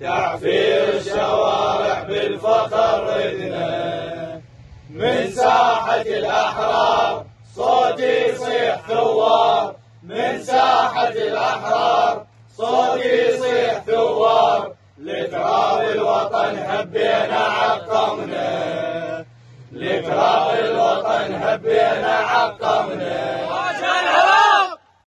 تعفير الشوارع بالفخر ردنا من ساحة الأحرار صوتي يصيح ثوار. من ساحة الأحرار صوتي يصيح ثوار. لتراب الوطن هبينا عقمنا. لتراب الوطن هبينا عقمنا.